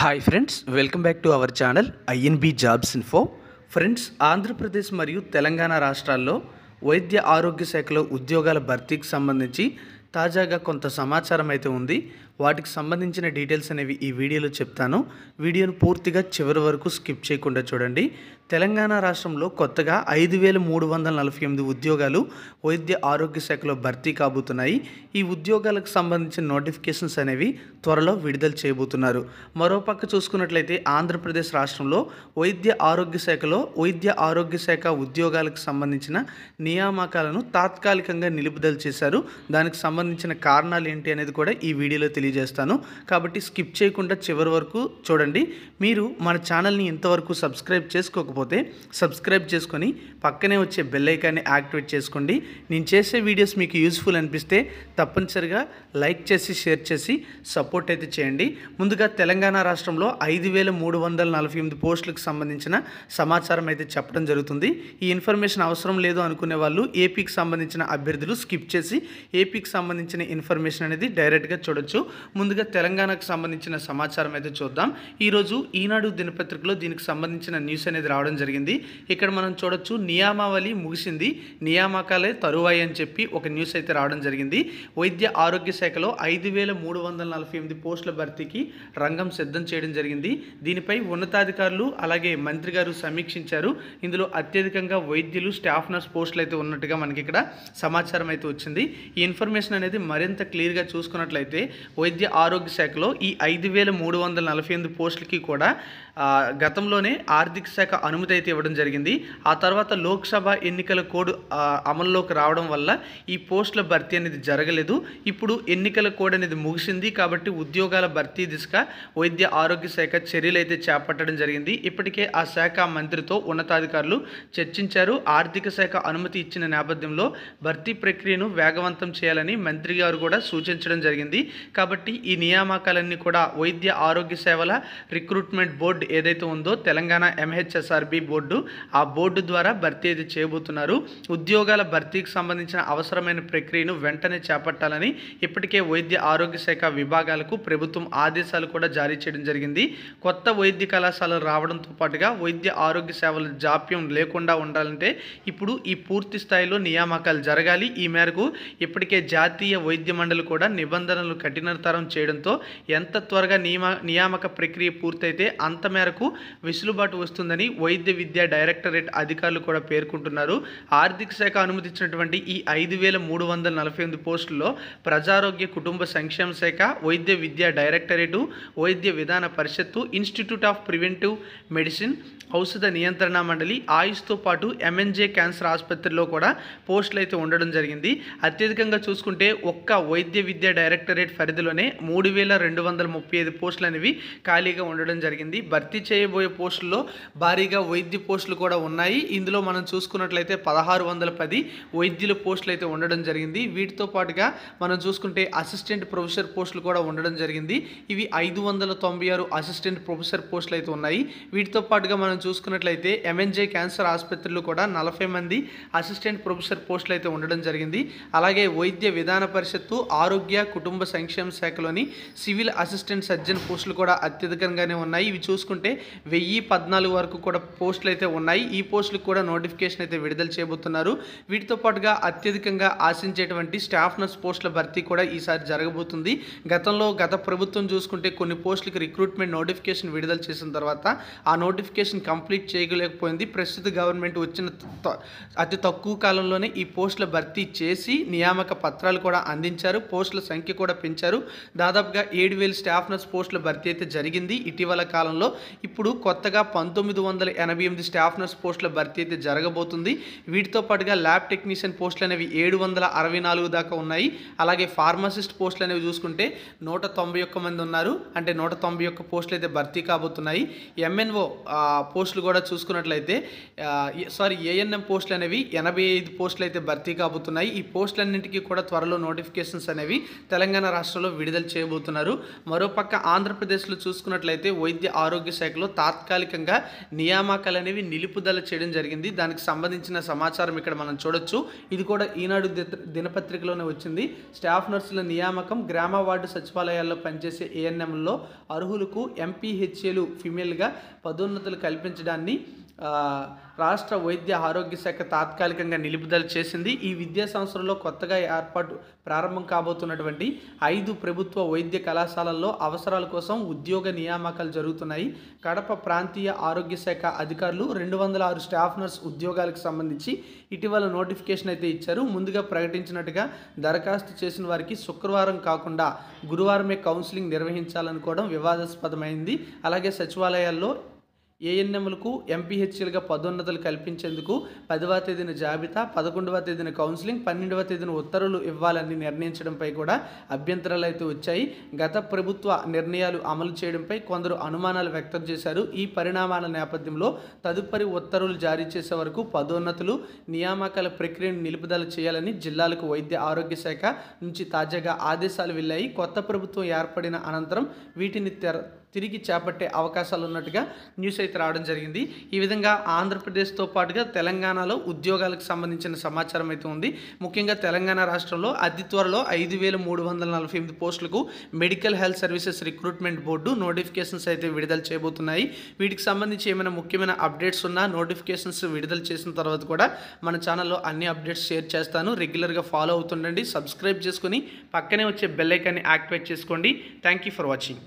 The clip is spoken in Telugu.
Hi friends welcome back to our channel INB jobs info friends Andhra Pradesh మరియు తెలంగాణ రాష్ట్రాల్లో వైద్య ఆరోగ్య శాఖలో ఉద్యోగాల భర్తీకి సంబంధించి తాజాగా కొంత సమాచారం అయితే ఉంది. వాటికి సంబంధించిన డీటెయిల్స్ అనేవి ఈ వీడియోలో చెప్తాను. వీడియోను పూర్తిగా చివరి వరకు స్కిప్ చేయకుండా చూడండి. తెలంగాణ రాష్ట్రంలో కొత్తగా ఐదు వేల మూడు వందల నలభై ఎనిమిది ఉద్యోగాలు వైద్య ఆరోగ్య శాఖలో భర్తీ కాబోతున్నాయి. ఈ ఉద్యోగాలకు సంబంధించిన నోటిఫికేషన్స్ అనేవి త్వరలో విడుదల చేయబోతున్నారు. మరోపక్క చూసుకున్నట్లయితే ఆంధ్రప్రదేశ్ రాష్ట్రంలో వైద్య ఆరోగ్య శాఖలో వైద్య ఆరోగ్య శాఖ ఉద్యోగాలకు సంబంధించిన నియామకాలను తాత్కాలికంగా నిలుపుదల చేశారు. దానికి సంబంధించిన కారణాలు ఏంటి అనేది కూడా ఈ వీడియోలో తెలియజేస్తాను. కాబట్టి స్కిప్ చేయకుండా చివరి వరకు చూడండి. మీరు మన ఛానల్ని ఇంతవరకు సబ్స్క్రైబ్ చేసుకోకపోతే సబ్స్క్రైబ్ చేసుకొని పక్కనే వచ్చే బెల్ ఐకాన్ని యాక్టివేట్ చేసుకోండి. నేను చేసే వీడియోస్ మీకు యూస్ఫుల్ అనిపిస్తే తప్పనిసరిగా లైక్ చేసి షేర్ చేసి సపోర్ట్ అయితే చేయండి. ముందుగా తెలంగాణ రాష్ట్రంలో ఐదు వేల మూడు వందల నలభై ఎనిమిది పోస్టులకు సంబంధించిన సమాచారం అయితే చెప్పడం జరుగుతుంది. ఈ ఇన్ఫర్మేషన్ అవసరం లేదు అనుకునే వాళ్ళు ఏపీకి సంబంధించిన అభ్యర్థులు స్కిప్ చేసి ఏపీకి సంబంధించిన ఇన్ఫర్మేషన్ అనేది డైరెక్ట్గా చూడొచ్చు. ముందుగా తెలంగాణకు సంబంధించిన సమాచారం అయితే చూద్దాం. ఈరోజు ఈనాడు దినపత్రికలో దీనికి సంబంధించిన న్యూస్ అనేది రావడం జరిగింది. ఇక్కడ మనం చూడొచ్చు నియామావళి ముగిసింది. నియామకాలే తరువాయి అని చెప్పి ఒక న్యూస్ అయితే రావడం జరిగింది. వైద్య ఆరోగ్య శాఖలో ఐదు వేల మూడు వందల నలభై ఎనిమిది పోస్టుల భర్తీకి రంగం సిద్ధం చేయడం జరిగింది. దీనిపై ఉన్నతాధికారులు అలాగే మంత్రి గారు సమీక్షించారు. ఇందులో అత్యధికంగా వైద్యులు స్టాఫ్ నర్స్ పోస్టులు అయితే ఉన్నట్టుగా మనకి ఇక్కడ సమాచారం అయితే వచ్చింది. ఈ ఇన్ఫర్మేషన్ అనేది మరింత క్లియర్గా చూసుకున్నట్లయితే వైద్య ఆరోగ్య శాఖలో ఈ ఐదు వేల మూడు వందల నలభై ఎనిమిది పోస్టులకి కూడా గతంలోనే ఆర్థిక శాఖ అనుమతి అయితే ఇవ్వడం జరిగింది. ఆ తర్వాత లోక్సభ ఎన్నికల కోడ్ అమల్లోకి రావడం వల్ల ఈ పోస్టుల భర్తీ అనేది జరగలేదు. ఇప్పుడు ఎన్నికల కోడ్ అనేది ముగిసింది కాబట్టి ఉద్యోగాల భర్తీ దిశగా వైద్య ఆరోగ్య శాఖ చర్యలు అయితే చేపట్టడం జరిగింది. ఇప్పటికే ఆ శాఖ మంత్రితో ఉన్నతాధికారులు చర్చించారు. ఆర్థిక శాఖ అనుమతి ఇచ్చిన నేపథ్యంలో భర్తీ ప్రక్రియను వేగవంతం చేయాలని మంత్రి గారు కూడా సూచించడం జరిగింది. కాబట్టి ఈ నియామకాలన్నీ కూడా వైద్య ఆరోగ్య సేవల రిక్రూట్మెంట్ బోర్డు ఏదైతే ఉందో తెలంగాణ ఎంహెచ్ఎస్ఆర్బి బోర్డు ఆ బోర్డు ద్వారా భర్తీ అయితే చేయబోతున్నారు. ఉద్యోగాల భర్తీకి సంబంధించిన అవసరమైన ప్రక్రియను వెంటనే చేపట్టాలని ఇప్పటికే వైద్య ఆరోగ్య శాఖ విభాగాలకు ప్రభుత్వం ఆదేశాలు కూడా జారీ చేయడం జరిగింది. కొత్త వైద్య కళాశాలలు రావడంతో పాటుగా వైద్య ఆరోగ్య సేవల జాప్యం లేకుండా ఉండాలంటే ఇప్పుడు ఈ పూర్తి స్థాయిలో నియామకాలు జరగాలి. ఈ మేరకు ఇప్పటికే జాతీయ వైద్య మండలి కూడా నిబంధనలు కఠినతరం చేయడంతో ఎంత త్వరగా నియమ నియామక ప్రక్రియ పూర్తయితే అంత మేరకు వెసులుబాటు వస్తుందని వైద్య విద్యా డైరెక్టరేట్ అధికారులు కూడా పేర్కొంటున్నారు. ఆర్థిక శాఖ అనుమతించినటువంటి ఈ ఐదు వేల మూడు వందల నలభై ఎనిమిది పోస్టుల్లో ప్రజారోగ్య కుటుంబ సంక్షేమ శాఖ వైద్య విద్యా డైరెక్టరేటు వైద్య విధాన పరిషత్తు ఇన్స్టిట్యూట్ ఆఫ్ ప్రివెంటివ్ మెడిసిన్ ఔషధ నియంత్రణ మండలి ఆయుష్తో పాటు ఎంఎన్జే క్యాన్సర్ ఆసుపత్రిలో కూడా పోస్టులు అయితే ఉండడం జరిగింది. అత్యధికంగా చూసుకుంటే ఒక్క వైద్య విద్యా డైరెక్టరేట్ పరిధిలోనే మూడు వేల రెండు వందల ముప్పై ఐదు పోస్టులు అనేవి ఖాళీగా ఉండడం జరిగింది. భర్తీ చేయబోయే పోస్టుల్లో భారీగా వైద్య పోస్టులు కూడా ఉన్నాయి. ఇందులో మనం చూసుకున్నట్లయితే పదహారు వందల పది వైద్యుల పోస్టులు అయితే ఉండడం జరిగింది. వీటితో పాటుగా మనం చూసుకుంటే అసిస్టెంట్ ప్రొఫెసర్ పోస్టులు కూడా ఉండడం జరిగింది. ఇవి ఐదు వందల తొంభై ఆరు అసిస్టెంట్ ప్రొఫెసర్ పోస్టులు అయితే ఉన్నాయి. వీటితో పాటుగా మనం చూసుకున్నట్లయితే ఎంఎన్జే క్యాన్సర్ ఆసుపత్రులు కూడా నలభై మంది అసిస్టెంట్ ప్రొఫెసర్ పోస్టులు అయితే ఉండడం జరిగింది. అలాగే వైద్య విధాన పరిషత్తు ఆరోగ్య కుటుంబ సంక్షేమ శాఖలోని సివిల్ అసిస్టెంట్ సర్జన్ పోస్టులు కూడా అత్యధికంగానే ఉన్నాయి. ఇవి చూసుకుంటే వెయ్యి పద్నాలుగు వరకు కూడా పోస్టులు అయితే ఉన్నాయి. ఈ పోస్టులకు కూడా నోటిఫికేషన్ అయితే విడుదల చేయబోతున్నారు. వీటితో పాటుగా అత్యధికంగా ఆశించేటువంటి స్టాఫ్ నర్స్ పోస్టుల భర్తీ కూడా ఈసారి జరగబోతుంది. గతంలో గత ప్రభుత్వం చూసుకుంటే కొన్ని పోస్టులకు రిక్రూట్మెంట్ నోటిఫికేషన్ విడుదల చేసిన తర్వాత ఆ నోటిఫికేషన్ కంప్లీట్ చేయలేకపోయింది. ప్రస్తుత గవర్నమెంట్ వచ్చిన త- అతి తక్కువ కాలంలోనే ఈ పోస్టుల భర్తీ చేసి నియామక పత్రాలు కూడా అందించారు. పోస్టుల సంఖ్య కూడా పెంచారు. దాదాపుగా ఏడు వేల స్టాఫ్ నర్స్ పోస్టుల భర్తీ అయితే జరిగింది. ఇటీవల కాలంలో ఇప్పుడు కొత్తగా పంతొమ్మిది వందల ఎనభై ఎనిమిది స్టాఫ్ నర్స్ పోస్టుల భర్తీ అయితే జరగబోతుంది. వీటితో పాటుగా ల్యాబ్ టెక్నీషియన్ పోస్టులు అనేవి ఏడు వందల అరవై నాలుగు దాకా ఉన్నాయి. అలాగే ఫార్మసిస్ట్ పోస్టులు అనేవి చూసుకుంటే నూట తొంభై ఒక్క మంది ఉన్నారు. అంటే నూట తొంభై ఒక్క పోస్టులు అయితే భర్తీ కాబోతున్నాయి. ఎంఎన్ఓ పోస్టులు కూడా చూసుకున్నట్లయితే సారీ ఏఎన్ఎం పోస్టులు అనేవి ఎనభై ఐదు పోస్టులు అయితే భర్తీ కాబోతున్నాయి. ఈ పోస్టులన్నింటికీ కూడా త్వరలో నోటిఫికేషన్స్ అనేవి తెలంగాణ రాష్ట్రంలో విడుదల చేయబోతున్నారు. మరోపక్క ఆంధ్రప్రదేశ్లో చూసుకున్నట్లయితే వైద్య ఆరోగ్య శాఖలో తాత్కాలికంగా నియామకాలు అనేవి నిలుపుదల చేయడం జరిగింది. దానికి సంబంధించిన సమాచారం ఇక్కడ మనం చూడొచ్చు. ఇది కూడా ఈనాడు దినపత్రికలోనే వచ్చింది. స్టాఫ్ నర్సుల నియామకం గ్రామ వార్డు సచివాలయాల్లో పనిచేసే ఏఎన్ఎంలో అర్హులకు ఎంపీహెచ్ఏలు ఫిమేల్గా పదోన్నతులు కల్పించడాన్ని రాష్ట్ర వైద్య ఆరోగ్య శాఖ తాత్కాలికంగా నిలుపుదల చేసింది. ఈ విద్యా సంవత్సరంలో కొత్తగా ఏర్పాటు ప్రారంభం కాబోతున్నటువంటి ఐదు ప్రభుత్వ వైద్య కళాశాలల్లో అవసరాల కోసం ఉద్యోగ నియామకాలు జరుగుతున్నాయి. కడప ప్రాంతీయ ఆరోగ్య శాఖ అధికారులు రెండు వందల ఆరు స్టాఫ్ నర్స్ ఉద్యోగాలకు సంబంధించి ఇటీవల నోటిఫికేషన్ అయితే ఇచ్చారు. ముందుగా ప్రకటించినట్టుగా దరఖాస్తు చేసిన వారికి శుక్రవారం కాకుండా గురువారమే కౌన్సిలింగ్ నిర్వహించాలనుకోవడం వివాదాస్పదమైంది. అలాగే సచివాలయాల్లో ఏఎన్ఎంలకు ఎంపీహెచ్ఎల్గా పదోన్నతులు కల్పించేందుకు పదవ తేదీన జాబితా పదకొండవ తేదీన కౌన్సిలింగ్ పన్నెండవ తేదీన ఉత్తర్వులు ఇవ్వాలని నిర్ణయించడంపై కూడా అభ్యంతరాలు అయితే వచ్చాయి. గత ప్రభుత్వ నిర్ణయాలు అమలు చేయడంపై కొందరు అనుమానాలు వ్యక్తం చేశారు. ఈ పరిణామాల నేపథ్యంలో తదుపరి ఉత్తర్వులు జారీ చేసే వరకు పదోన్నతులు నియామకాల ప్రక్రియను నిలుపుదల చేయాలని జిల్లాలకు వైద్య ఆరోగ్య శాఖ నుంచి తాజాగా ఆదేశాలు వెళ్ళాయి కొత్త ప్రభుత్వం ఏర్పడిన అనంతరం వీటిని తెర తిరిగి చేపట్టే అవకాశాలు ఉన్నట్టుగా న్యూస్ అయితే రావడం జరిగింది. ఈ విధంగా ఆంధ్రప్రదేశ్తో పాటుగా తెలంగాణలో ఉద్యోగాలకు సంబంధించిన సమాచారం అయితే ఉంది. ముఖ్యంగా తెలంగాణ రాష్ట్రంలో అతి త్వరలో ఐదు వేల మూడు వందల నలభై ఎనిమిది పోస్టులకు medical health services recruitment board notifications అయితే విడుదల చేయబోతున్నాయి. వీటికి సంబంధించి ఏమైనా ముఖ్యమైన అప్డేట్స్ ఉన్నా నోటిఫికేషన్స్ విడుదల చేసిన తర్వాత కూడా మన ఛానల్లో అన్ని అప్డేట్స్ షేర్ చేస్తాను. రెగ్యులర్గా ఫాలో అవుతుండండి సబ్స్క్రైబ్ చేసుకుని పక్కనే వచ్చే బెల్ ఐకాన్ని యాక్టివేట్ చేసుకోండి. Thank you for watching.